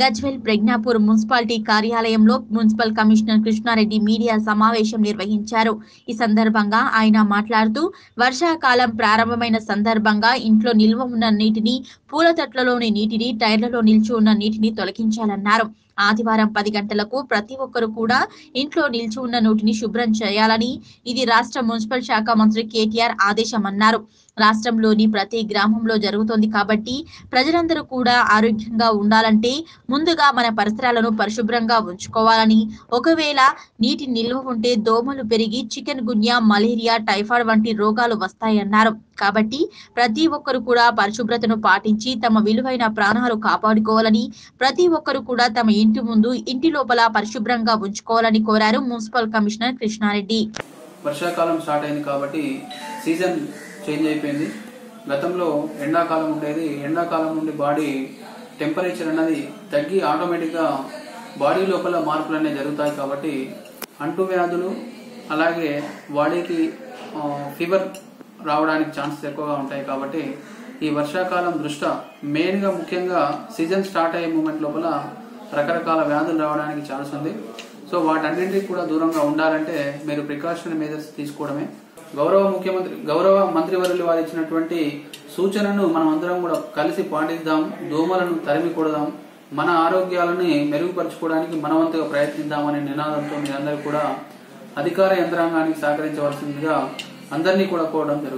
Gajwel Prajnapur municipality కార్యాలయంలో municipal commissioner Krishna Reddy media సమావేశం నిర్వహించారు. ఈ సందర్భంగా ఆయన మాట్లాడుతూ వర్షాకాలం ప్రారంభమైన సందర్భంగా ఇంట్లో నిల్వ ఉన్న నీటిని పూల తట్లలోని నీటిని టైర్లలో నిల్చి ఉన్న నీటిని తొలగించాలన్నారు. ఆదివారం పది గంటలకు ప్రతి ఒక్కరు కూడా ఇంట్లో నిల్చి ఉన్న నోటిని శుభ్రం చేయాలని ఇది రాష్ట్ర మున్సిపల్ శాఖ మంత్రి కేటీఆర్ ఆదేశం అన్నారు రాష్ట్రంలోని ప్రతి గ్రామంలో జరుగుతోంది కాబట్టి ప్రజలందరూ కూడా ఆరోగ్యంగా ఉండాలంటే ముందుగా మన పరిసరాలను పరిశుభ్రంగా ఉంచుకోవాలని. ఒకవేళ నీటి నిల్వ ఉంటే దోమలు పెరిగి చికెన్ గున్యా మలేరియా టైఫాయిడ్ వంటి రోగాలు వస్తాయన్నారు. కాబట్టి ప్రతి ఒక్కరు కూడా పరిశుభ్రతను పాటించి తమ విలువైన ప్రాణాలు కాపాడుకోవాలని ప్రతి ఒక్కరు కూడా తమ ఇంటి ముందు ఇంటి లోపల పరిశుభ్రంగా ఉంచుకోవాలని కోరారు మున్సిపల్ కమిషనర్ కృష్ణారెడ్డి. వర్షాకాలం స్టార్ట్ అయింది కాబట్టి సీజన్ చేంజ్ అయిపోయింది. గతంలో ఎండాకాలం ఉండేది. ఎండాకాలం నుండి బాడీ టెంపరేచర్ అన్నది తగ్గి ఆటోమేటిక్గా బాడీ లోపల మార్పులు అనేవి జరుగుతాయి కాబట్టి అంటువ్యాధులు అలాగే బాడీకి ఫీవర్ రావడానికి ఛాన్సెస్ ఎక్కువగా ఉంటాయి కాబట్టి ఈ వర్షాకాలం దృష్ట్యా మెయిన్గా ముఖ్యంగా సీజన్ స్టార్ట్ అయ్యే మూమెంట్ లోపల రకరకాల వ్యాధులు రావడానికి ఛాన్స్ ఉంది. సో వాటన్నింటికి కూడా దూరంగా ఉండాలంటే మీరు ప్రికాషన్ మెజర్స్ తీసుకోవడమే. గౌరవ ముఖ్యమంత్రి గౌరవ మంత్రివర్యులు వారు ఇచ్చినటువంటి సూచనను మనం అందరం కూడా కలిసి పాటిద్దాం దోమలను తరిమి కొడదాం మన ఆరోగ్యాలని మెరుగుపరచుకోవడానికి మనవంతుగా ప్రయత్నిద్దామనే నినాదంతో మీ అందరూ కూడా అధికార యంత్రాంగానికి సహకరించవలసిందిగా అందరినీ కూడా కోవడం జరుగుతుంది.